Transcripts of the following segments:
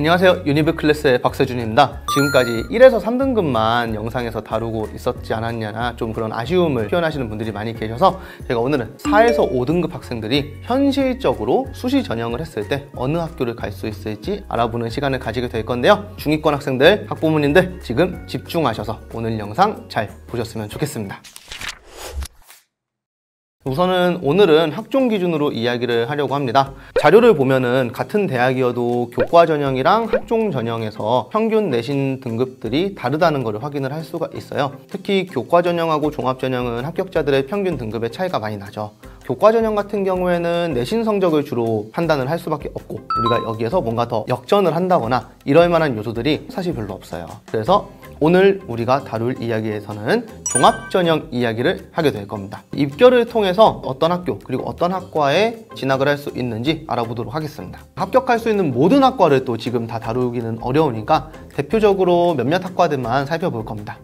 안녕하세요. 유니브 클래스의 박세준입니다. 지금까지 1에서 3등급만 영상에서 다루고 있었지 않았냐나 좀 그런 아쉬움을 표현하시는 분들이 많이 계셔서 제가 오늘은 4에서 5등급 학생들이 현실적으로 수시 전형을 했을 때 어느 학교를 갈 수 있을지 알아보는 시간을 가지게 될 건데요. 중위권 학생들, 학부모님들 지금 집중하셔서 오늘 영상 잘 보셨으면 좋겠습니다 우선은 오늘은 학종 기준으로 이야기를 하려고 합니다. 자료를 보면은 같은 대학이어도 교과 전형이랑 학종 전형에서 평균 내신 등급들이 다르다는 것을 확인을 할 수가 있어요. 특히 교과 전형하고 종합 전형은 합격자들의 평균 등급의 차이가 많이 나죠. 교과 전형 같은 경우에는 내신 성적을 주로 판단을 할 수밖에 없고 우리가 여기에서 뭔가 더 역전을 한다거나 이럴 만한 요소들이 사실 별로 없어요. 그래서 오늘 우리가 다룰 이야기에서는 종합전형 이야기를 하게 될 겁니다. 입결을 통해서 어떤 학교 그리고 어떤 학과에 진학을 할 수 있는지 알아보도록 하겠습니다. 합격할 수 있는 모든 학과를 또 지금 다 다루기는 어려우니까 대표적으로 몇몇 학과들만 살펴볼 겁니다.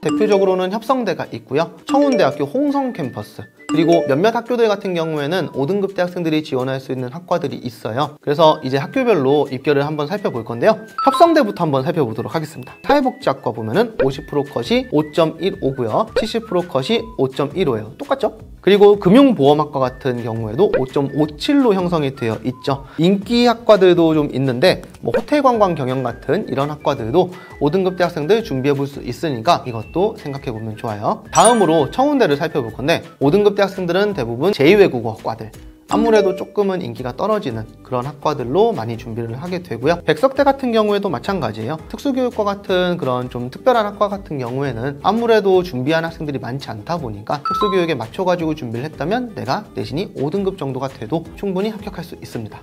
대표적으로는 협성대가 있고요. 청운대학교 홍성 캠퍼스, 그리고 몇몇 학교들 같은 경우에는 5등급 대 학생들이 지원할 수 있는 학과들이 있어요. 그래서 이제 학교별로 입결을 한번 살펴볼 건데요. 협성대부터 한번 살펴보도록 하겠습니다. 사회복지학과 보면은 50% 컷이 5.15고요. 70% 컷이 5.15예요. 똑같죠? 그리고 금융보험학과 같은 경우에도 5.57로 형성이 되어 있죠. 인기 학과들도 좀 있는데 뭐 호텔 관광 경영 같은 이런 학과들도 5등급 대학생들 준비해 볼 수 있으니까 이것도 생각해 보면 좋아요. 다음으로 청운대를 살펴볼 건데 5등급 대학생들은 대부분 제2외국어과들 아무래도 조금은 인기가 떨어지는 그런 학과들로 많이 준비를 하게 되고요. 백석대 같은 경우에도 마찬가지예요. 특수교육과 같은 그런 좀 특별한 학과 같은 경우에는 아무래도 준비한 학생들이 많지 않다 보니까 특수교육에 맞춰가지고 준비를 했다면 내가 내신이 5등급 정도가 돼도 충분히 합격할 수 있습니다.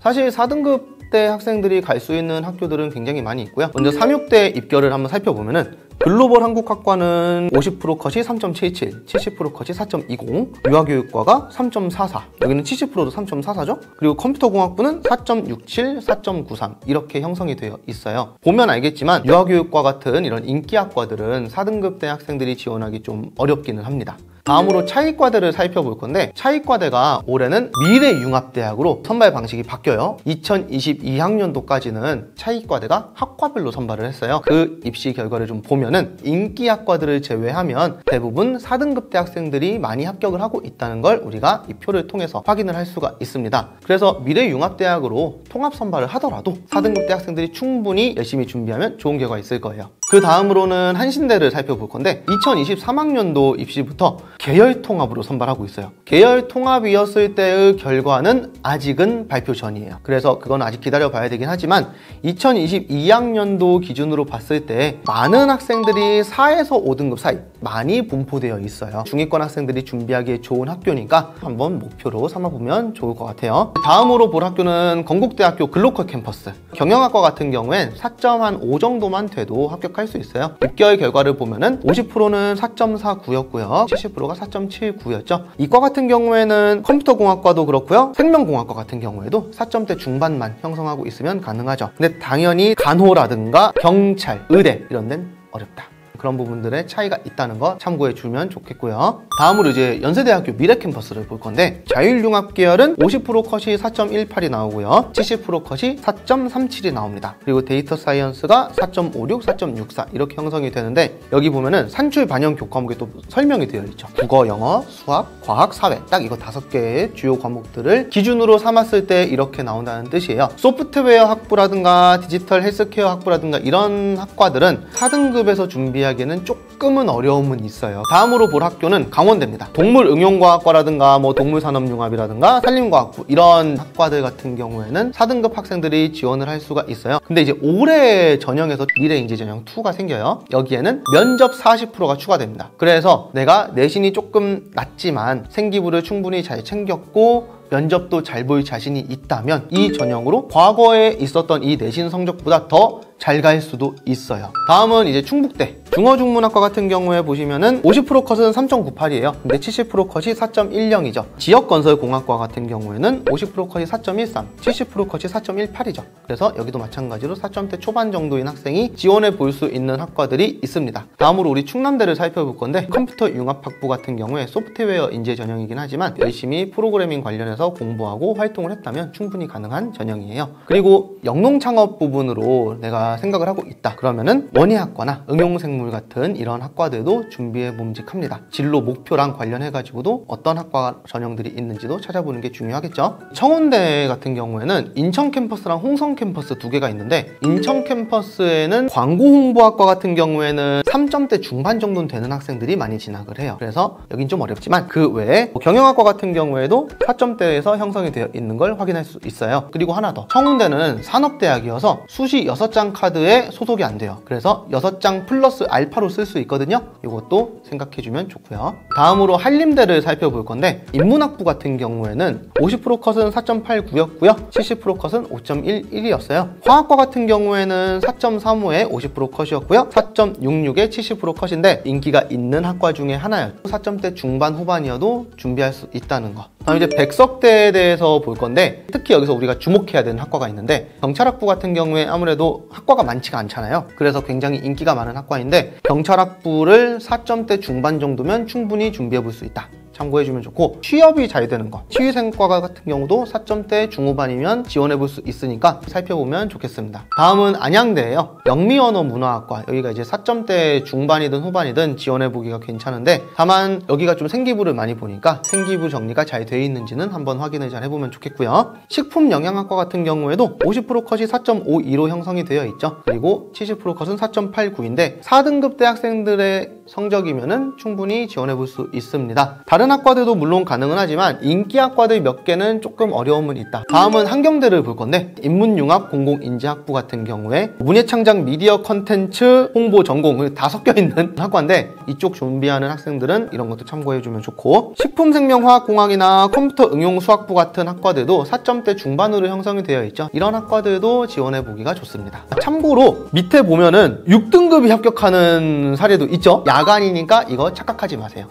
사실 4등급 대 학생들이 갈 수 있는 학교들은 굉장히 많이 있고요. 먼저 3, 6대 입결을 한번 살펴보면은 글로벌 한국학과는 50% 컷이 3.77, 70% 컷이 4.20, 유아교육과가 3.44, 여기는 70%도 3.44죠? 그리고 컴퓨터공학부는 4.67, 4.93 이렇게 형성이 되어 있어요. 보면 알겠지만 유아교육과 같은 이런 인기학과들은 4등급 대 학생들이 지원하기 좀 어렵기는 합니다. 다음으로 차이과대를 살펴볼 건데 차이과대가 올해는 미래융합대학으로 선발 방식이 바뀌어요. 2022학년도까지는 차이과대가 학과별로 선발을 했어요. 그 입시 결과를 좀 보면은 인기 학과들을 제외하면 대부분 4등급 대학생들이 많이 합격을 하고 있다는 걸 우리가 이 표를 통해서 확인을 할 수가 있습니다. 그래서 미래융합대학으로 통합 선발을 하더라도 4등급 대학생들이 충분히 열심히 준비하면 좋은 결과 있을 거예요. 그 다음으로는 한신대를 살펴볼 건데 2023학년도 입시부터 계열 통합으로 선발하고 있어요. 계열 통합이었을 때의 결과는 아직은 발표 전이에요. 그래서 그건 아직 기다려 봐야 되긴 하지만 2022학년도 기준으로 봤을 때 많은 학생들이 4에서 5등급 사이 많이 분포되어 있어요. 중위권 학생들이 준비하기에 좋은 학교니까 한번 목표로 삼아보면 좋을 것 같아요. 다음으로 볼 학교는 건국대학교 글로컬 캠퍼스. 경영학과 같은 경우엔 4.5 정도만 돼도 합격할 수 있어요. 6개월 결과를 보면 은 50%는 4.49였고요. 70%가 4.79였죠. 이과 같은 경우에는 컴퓨터공학과도 그렇고요. 생명공학과 같은 경우에도 4점대 중반만 형성하고 있으면 가능하죠. 근데 당연히 간호라든가 경찰, 의대 이런 데는 어렵다. 그런 부분들의 차이가 있다는 거 참고해 주면 좋겠고요. 다음으로 이제 연세대학교 미래 캠퍼스를 볼 건데 자율융합 계열은 50% 컷이 4.18이 나오고요. 70% 컷이 4.37이 나옵니다. 그리고 data science가 4.56, 4.64 이렇게 형성이 되는데 여기 보면은 산출 반영 교과목에 또 설명이 되어 있죠. 국어, 영어, 수학, 과학, 사회 딱 이거 다섯 개의 주요 과목들을 기준으로 삼았을 때 이렇게 나온다는 뜻이에요. 소프트웨어 학부라든가 디지털 헬스케어 학부라든가 이런 학과들은 4등급에서 준비한 준비하기에는 조금은 어려움은 있어요. 다음으로 볼 학교는 강원대입니다. 동물응용과학과라든가 뭐 동물산업융합이라든가 산림과학부 이런 학과들 같은 경우에는 4등급 학생들이 지원을 할 수가 있어요. 근데 이제 올해 전형에서 미래인재 전형 2가 생겨요. 여기에는 면접 40%가 추가됩니다. 그래서 내가 내신이 조금 낮지만 생기부를 충분히 잘 챙겼고 면접도 잘 볼 자신이 있다면 이 전형으로 과거에 있었던 이 내신 성적보다 더 잘 갈 수도 있어요. 다음은 이제 충북대. 중어중문학과 같은 경우에 보시면은 50% 컷은 3.98이에요. 근데 70% 컷이 4.10이죠. 지역건설공학과 같은 경우에는 50% 컷이 4.13, 70% 컷이 4.18이죠. 그래서 여기도 마찬가지로 4점대 초반 정도인 학생이 지원해 볼 수 있는 학과들이 있습니다. 다음으로 우리 충남대를 살펴볼 건데 컴퓨터 융합학부 같은 경우에 소프트웨어 인재 전형이긴 하지만 열심히 프로그래밍 관련해서 공부하고 활동을 했다면 충분히 가능한 전형이에요. 그리고 영농 창업 부분으로 내가 생각을 하고 있다. 그러면은 원예학과나 응용생물 같은 이런 학과들도 준비해 봄직합니다. 진로 목표랑 관련해 가지고도 어떤 학과 전형들이 있는지도 찾아보는 게 중요하겠죠. 청운대 같은 경우에는 인천 캠퍼스랑 홍성 캠퍼스 두 개가 있는데 인천 캠퍼스에는 광고 홍보학과 같은 경우에는 3점대 중반 정도는 되는 학생들이 많이 진학을 해요. 그래서 여긴 좀 어렵지만 그 외에 뭐 경영학과 같은 경우에도 4점대 에서 형성이 되어 있는 걸 확인할 수 있어요. 그리고 하나 더. 청운대는 산업대학이어서 수시 6장 카드에 소속이 안 돼요. 그래서 6장 플러스 알파로 쓸 수 있거든요. 이것도 생각해주면 좋고요. 다음으로 한림대를 살펴볼 건데 인문학부 같은 경우에는 50% 컷은 4.89였고요. 70% 컷은 5.11이었어요. 화학과 같은 경우에는 4.35에 50% 컷이었고요. 4.66에 70% 컷인데 인기가 있는 학과 중에 하나였죠. 4점대 중반 후반이어도 준비할 수 있다는 거. 다음 이제 백석대에 대해서 볼 건데 특히 여기서 우리가 주목해야 되는 학과가 있는데 경찰학부 같은 경우에 아무래도 학과가 많지가 않잖아요. 그래서 굉장히 인기가 많은 학과인데 경찰학부를 4점대 중반 정도면 충분히 준비해 볼 수 있다. 참고해주면 좋고 취업이 잘 되는 거. 치위생과가 같은 경우도 4점대 중후반이면 지원해볼 수 있으니까 살펴보면 좋겠습니다. 다음은 안양대예요. 영미언어 문화학과. 여기가 이제 4점대 중반이든 후반이든 지원해보기가 괜찮은데 다만 여기가 좀 생기부를 많이 보니까 생기부 정리가 잘 되어 있는지는 한번 확인을 잘 해보면 좋겠고요. 식품영양학과 같은 경우에도 50% 컷이 4.52로 형성이 되어 있죠. 그리고 70% 컷은 4.89인데 4등급 대학생들의 성적이면 충분히 지원해볼 수 있습니다. 다른 다른 학과들도 물론 가능은 하지만 인기 학과들 몇 개는 조금 어려움은 있다. 다음은 한경대를 볼 건데 인문융합 공공인지학부 같은 경우에 문예창작 미디어 컨텐츠 홍보 전공 다 섞여 있는 학과인데 이쪽 준비하는 학생들은 이런 것도 참고해주면 좋고 식품생명화학공학이나 컴퓨터 응용수학부 같은 학과들도 4점대 중반으로 형성이 되어 있죠. 이런 학과들도 지원해 보기가 좋습니다. 참고로 밑에 보면은 6등급이 합격하는 사례도 있죠. 야간이니까 이거 착각하지 마세요.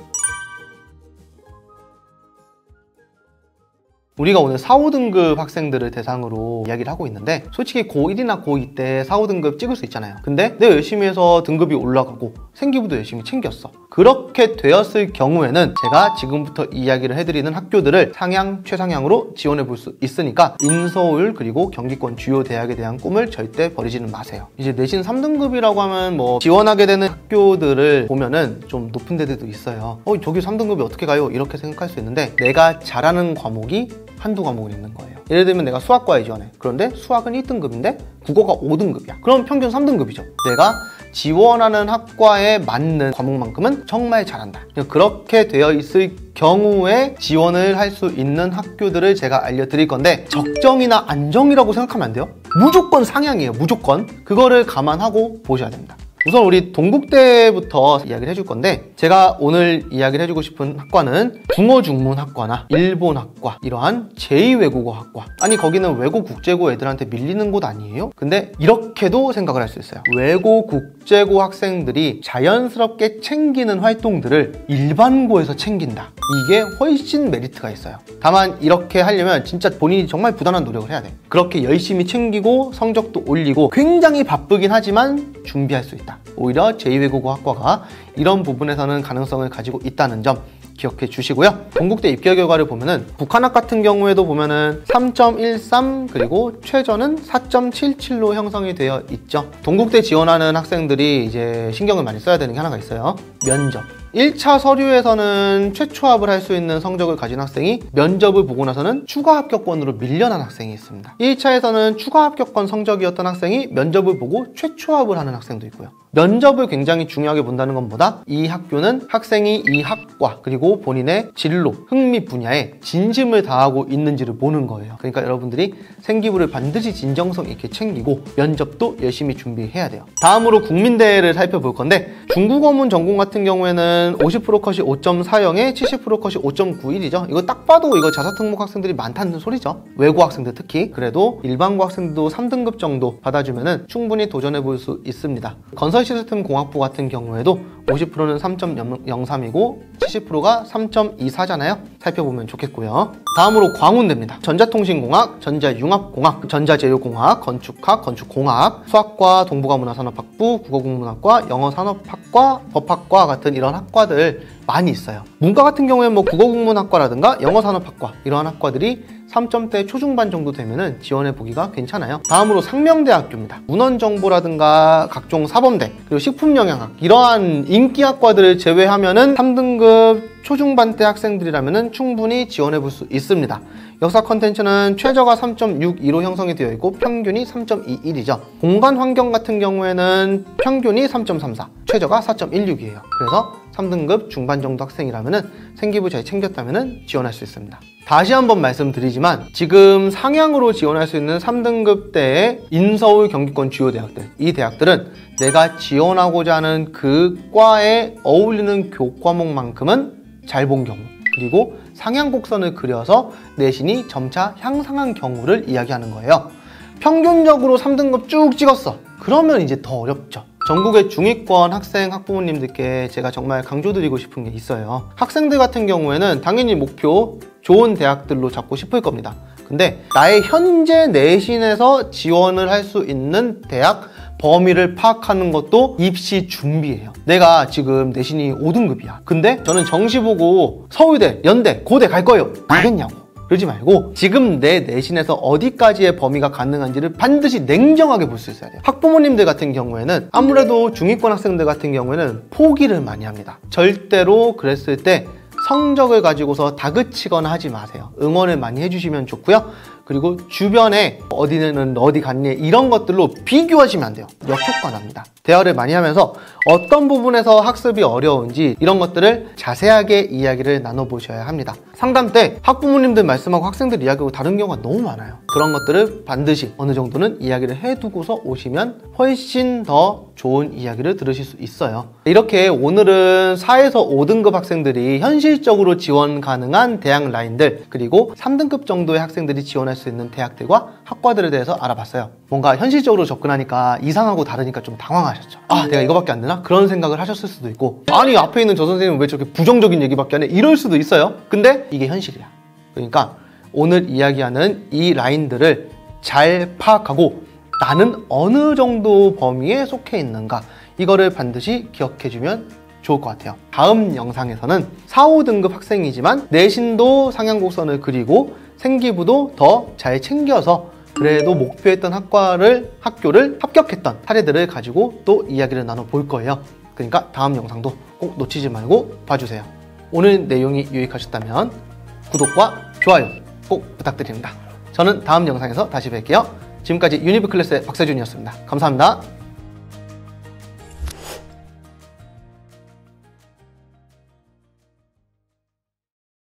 우리가 오늘 4, 5등급 학생들을 대상으로 이야기를 하고 있는데 솔직히 고1이나 고2 때 4, 5등급 찍을 수 있잖아요. 근데 내가 열심히 해서 등급이 올라가고 생기부도 열심히 챙겼어. 그렇게 되었을 경우에는 제가 지금부터 이야기를 해드리는 학교들을 상향, 최상향으로 지원해 볼 수 있으니까 인서울 그리고 경기권 주요 대학에 대한 꿈을 절대 버리지는 마세요. 이제 내신 3등급이라고 하면 뭐 지원하게 되는 학교들을 보면은 좀 높은 데들도 있어요. 어 저기 3등급이 어떻게 가요? 이렇게 생각할 수 있는데 내가 잘하는 과목이 한두 과목은 있는 거예요. 예를 들면 내가 수학과에 지원해. 그런데 수학은 1등급인데 국어가 5등급이야. 그럼 평균 3등급이죠. 내가 지원하는 학과에 맞는 과목만큼은 정말 잘한다. 그렇게 되어 있을 경우에 지원을 할 수 있는 학교들을 제가 알려드릴 건데 적정이나 안정이라고 생각하면 안 돼요. 무조건 상향이에요. 무조건. 그거를 감안하고 보셔야 됩니다. 우선 우리 동국대부터 이야기를 해줄 건데 제가 오늘 이야기를 해주고 싶은 학과는 중어중문학과나 일본학과 이러한 제2외국어학과. 아니 거기는 외고 국제고 애들한테 밀리는 곳 아니에요? 근데 이렇게도 생각을 할 수 있어요. 외고 국제고 학생들이 자연스럽게 챙기는 활동들을 일반고에서 챙긴다. 이게 훨씬 메리트가 있어요. 다만 이렇게 하려면 진짜 본인이 정말 부단한 노력을 해야 돼. 그렇게 열심히 챙기고 성적도 올리고 굉장히 바쁘긴 하지만 준비할 수 있다 오히려 제2외국어 학과가 이런 부분에서는 가능성을 가지고 있다는 점 기억해 주시고요. 동국대 입결 결과를 보면은 북한학 같은 경우에도 보면은 3.13 그리고 최저는 4.77로 형성이 되어 있죠. 동국대 지원하는 학생들이 이제 신경을 많이 써야 되는 게 하나가 있어요. 면접. 1차 서류에서는 최초 합을 할 수 있는 성적을 가진 학생이 면접을 보고 나서는 추가 합격권으로 밀려난 학생이 있습니다. 1차에서는 추가 합격권 성적이었던 학생이 면접을 보고 최초 합을 하는 학생도 있고요. 면접을 굉장히 중요하게 본다는 것보다 이 학교는 학생이 이 학과 그리고 본인의 진로, 흥미 분야에 진심을 다하고 있는지를 보는 거예요. 그러니까 여러분들이 생기부를 반드시 진정성 있게 챙기고 면접도 열심히 준비해야 돼요. 다음으로 국민대를 살펴볼 건데 중국어문 전공 같은 경우에는 50% 컷이 5.40에 70% 컷이 5.91이죠. 이거 딱 봐도 이거 자사특목 학생들이 많다는 소리죠. 외고 학생들 특히 그래도 일반고 학생들도 3등급 정도 받아주면 충분히 도전해 볼 수 있습니다. 건설 시스템 공학부 같은 경우에도 50%는 3.03이고 70%가 3.24잖아요. 살펴보면 좋겠고요. 다음으로 광운대입니다. 전자통신공학, 전자융합공학, 전자재료공학, 건축학, 건축공학, 수학과 동북아문화산업학부, 국어국문학과, 영어산업학과, 법학과 같은 이런 학과들 많이 있어요. 문과 같은 경우에는 뭐 국어국문학과라든가 영어산업학과 이러한 학과들이 3점대 초중반 정도 되면은 지원해 보기가 괜찮아요. 다음으로 상명대학교입니다. 문헌정보라든가 각종 사범대 그리고 식품영양학 이러한 인기 학과들을 제외하면 은 3등급 초중반대 학생들이라면은 충분히 지원해 볼 수 있습니다. 역사 컨텐츠는 최저가 3.62로 형성이 되어 있고 평균이 3.21이죠. 공간 환경 같은 경우에는 평균이 3.34, 최저가 4.16이에요. 그래서 3등급 중반 정도 학생이라면 생기부 잘 챙겼다면 지원할 수 있습니다. 다시 한번 말씀드리지만 지금 상향으로 지원할 수 있는 3등급 대의 인서울 경기권 주요 대학들 이 대학들은 내가 지원하고자 하는 그 과에 어울리는 교과목만큼은 잘 본 경우 그리고 상향 곡선을 그려서 내신이 점차 향상한 경우를 이야기하는 거예요. 평균적으로 3등급 쭉 찍었어. 그러면 이제 더 어렵죠. 전국의 중위권 학생 학부모님들께 제가 정말 강조드리고 싶은 게 있어요. 학생들 같은 경우에는 당연히 목표 좋은 대학들로 잡고 싶을 겁니다. 근데 나의 현재 내신에서 지원을 할 수 있는 대학 범위를 파악하는 것도 입시 준비예요. 내가 지금 내신이 5등급이야. 근데 저는 정시 보고 서울대, 연대, 고대 갈 거예요. 가겠냐고. 그러지 말고 지금 내 내신에서 어디까지의 범위가 가능한지를 반드시 냉정하게 볼 수 있어야 돼요. 학부모님들 같은 경우에는 아무래도 중위권 학생들 같은 경우에는 포기를 많이 합니다. 절대로 그랬을 때 성적을 가지고서 다그치거나 하지 마세요. 응원을 많이 해주시면 좋고요. 그리고 주변에 어디는 어디 갔니 이런 것들로 비교하시면 안 돼요. 역효과 납니다. 대화를 많이 하면서 어떤 부분에서 학습이 어려운지 이런 것들을 자세하게 이야기를 나눠보셔야 합니다. 상담 때 학부모님들 말씀하고 학생들 이야기하고 다른 경우가 너무 많아요. 그런 것들을 반드시 어느 정도는 이야기를 해두고서 오시면 훨씬 더 좋은 이야기를 들으실 수 있어요. 이렇게 오늘은 4에서 5등급 학생들이 현실적으로 지원 가능한 대학 라인들 그리고 3등급 정도의 학생들이 지원할 수 있는 대학들과 학과들에 대해서 알아봤어요. 뭔가 현실적으로 접근하니까 이상하고 다르니까 좀 당황하셨죠. 아, 내가 이거밖에 안 되나? 그런 생각을 하셨을 수도 있고, 아니, 앞에 있는 저 선생님은 왜 저렇게 부정적인 얘기밖에 안 해? 이럴 수도 있어요. 근데 이게 현실이야. 그러니까 오늘 이야기하는 이 라인들을 잘 파악하고 나는 어느 정도 범위에 속해 있는가 이거를 반드시 기억해주면 좋을 것 같아요. 다음 영상에서는 4, 5등급 학생이지만 내신도 상향곡선을 그리고 생기부도 더 잘 챙겨서 그래도 목표했던 학과를 학교를 합격했던 사례들을 가지고 또 이야기를 나눠 볼 거예요. 그러니까 다음 영상도 꼭 놓치지 말고 봐주세요. 오늘 내용이 유익하셨다면 구독과 좋아요 꼭 부탁드립니다. 저는 다음 영상에서 다시 뵐게요. 지금까지 유니브 클래스의 박세준이었습니다. 감사합니다.